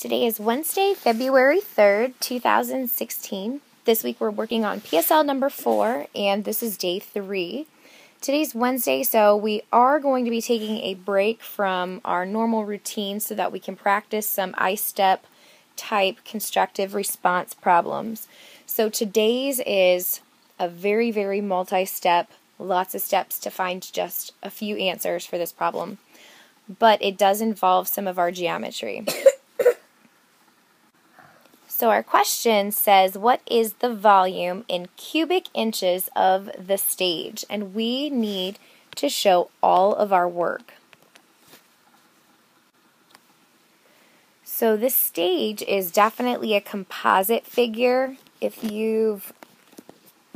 Today is Wednesday, February 3rd, 2016. This week we're working on PSL number 4, and this is day 3. Today's Wednesday, so we are going to be taking a break from our normal routine so that we can practice some I-STEP type constructive response problems. So today's is a very, very multi-step, lots of steps to find just a few answers for this problem. But it does involve some of our geometry. So our question says, what is the volume in cubic inches of the stage? And we need to show all of our work. So this stage is definitely a composite figure. If you've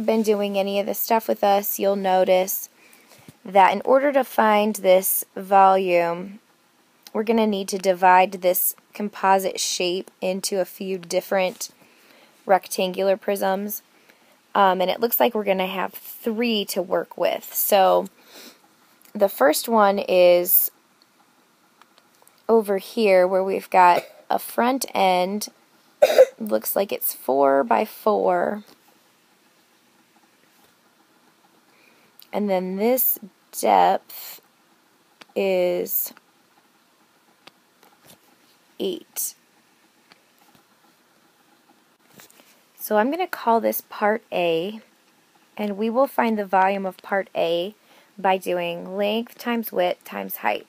been doing any of this stuff with us, you'll notice that in order to find this volume, we're going to need to divide this composite shape into a few different rectangular prisms. Um, and it looks like we're going to have three to work with. So the first one is over here where we've got a front end. looks like it's four by four. And then this depth is 8. So I'm going to call this part A, and we will find the volume of part A by doing length times width times height.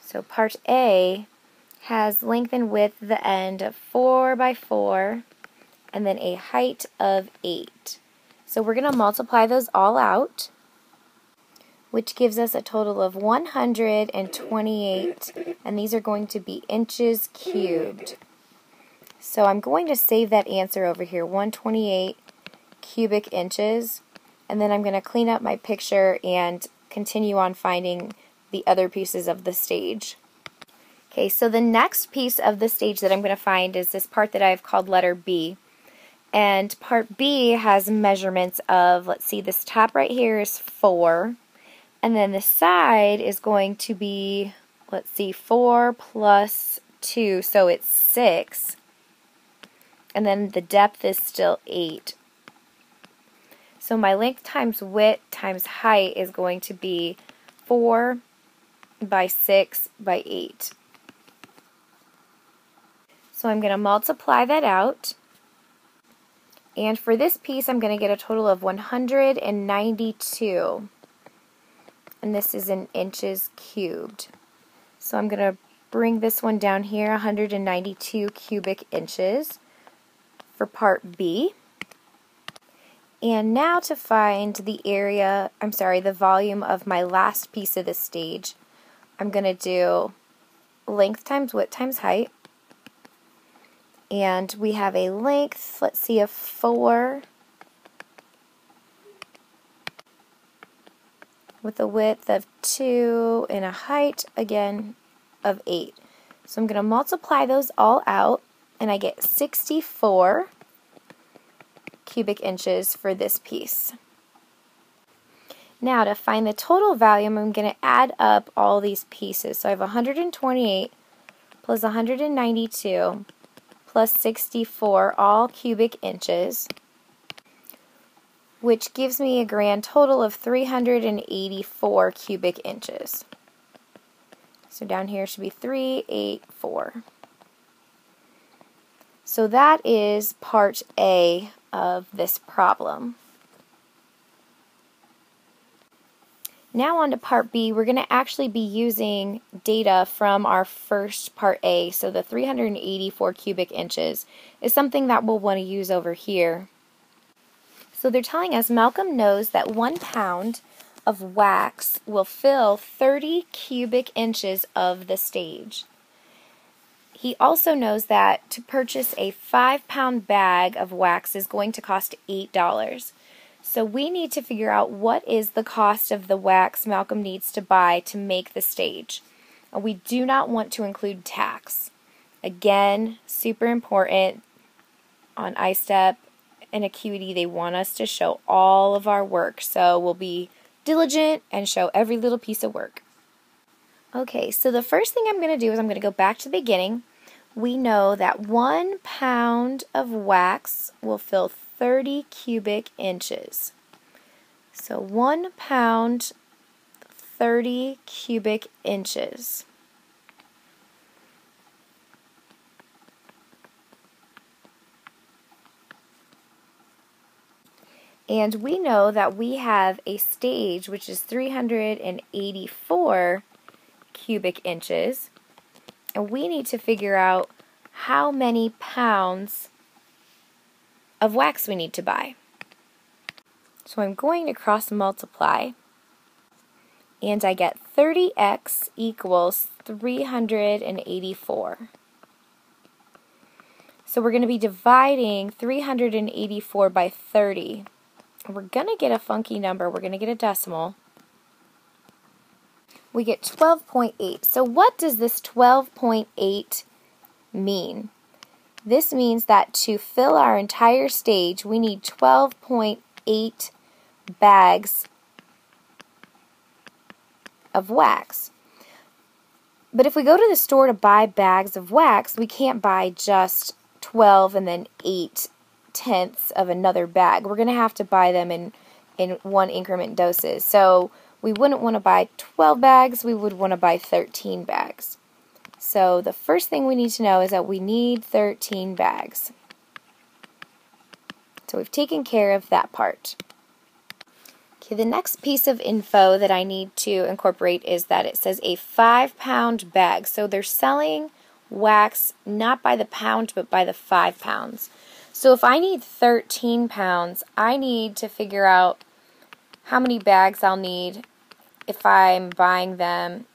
So part A has length and width the end of 4 by 4 and then a height of 8. So we're going to multiply those all out which gives us a total of 128, and these are going to be inches cubed. So I'm going to save that answer over here, 128 cubic inches, and then I'm going to clean up my picture and continue on finding the other pieces of the stage. Okay, so the next piece of the stage that I'm going to find is this part that I've called letter B. And part B has measurements of, let's see, this top right here is 4. And then the side is going to be, let's see, 4 plus 2, so it's 6. And then the depth is still 8. So my length times width times height is going to be 4 by 6 by 8. So I'm going to multiply that out. And for this piece, I'm going to get a total of 192 and this is in inches cubed. So I'm going to bring this one down here, 192 cubic inches for part B. And now to find the area, I'm sorry, the volume of my last piece of the stage, I'm going to do length times width times height. And we have a length, let's see, of 4 with a width of 2 and a height, again, of 8. So I'm going to multiply those all out, and I get 64 cubic inches for this piece. Now to find the total volume, I'm going to add up all these pieces. So I have 128 plus 192 plus 64, all cubic inches which gives me a grand total of 384 cubic inches. So down here should be 384. So that is part A of this problem. Now on to part B, we're going to actually be using data from our first part A. So the 384 cubic inches is something that we'll want to use over here. So they're telling us Malcolm knows that one pound of wax will fill 30 cubic inches of the stage. He also knows that to purchase a five pound bag of wax is going to cost $8. So we need to figure out what is the cost of the wax Malcolm needs to buy to make the stage. And we do not want to include tax. Again, super important on I-STEP and Acuity, they want us to show all of our work. So we'll be diligent and show every little piece of work. Okay, so the first thing I'm going to do is I'm going to go back to the beginning. We know that one pound of wax will fill 30 cubic inches. So one pound, 30 cubic inches. And we know that we have a stage which is 384 cubic inches. And we need to figure out how many pounds of wax we need to buy. So I'm going to cross multiply. And I get 30x equals 384. So we're going to be dividing 384 by 30. We're going to get a funky number. We're going to get a decimal. We get 12.8. So what does this 12.8 mean? This means that to fill our entire stage, we need 12.8 bags of wax. But if we go to the store to buy bags of wax, we can't buy just 12 and then 8 tenths of another bag. We're going to have to buy them in, in one increment doses. So we wouldn't want to buy 12 bags, we would want to buy 13 bags. So the first thing we need to know is that we need 13 bags. So we've taken care of that part. Okay, the next piece of info that I need to incorporate is that it says a five pound bag. So they're selling wax not by the pound but by the five pounds. So if I need 13 pounds, I need to figure out how many bags I'll need if I'm buying them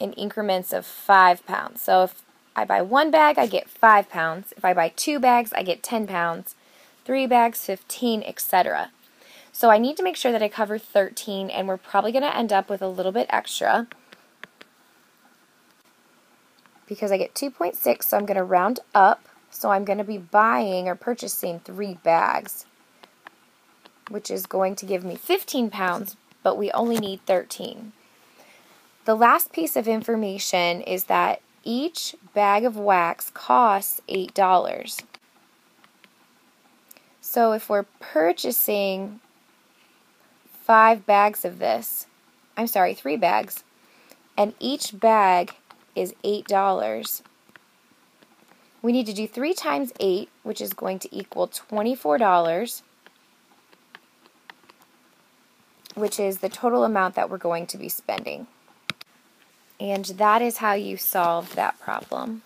in increments of 5 pounds. So if I buy one bag, I get 5 pounds. If I buy two bags, I get 10 pounds. Three bags, 15, etc. So I need to make sure that I cover 13, and we're probably going to end up with a little bit extra because I get 2.6, so I'm going to round up. So I'm going to be buying or purchasing three bags, which is going to give me 15 pounds, but we only need 13. The last piece of information is that each bag of wax costs $8. So if we're purchasing five bags of this, I'm sorry, three bags, and each bag is $8, we need to do 3 times 8, which is going to equal $24, which is the total amount that we're going to be spending. And that is how you solve that problem.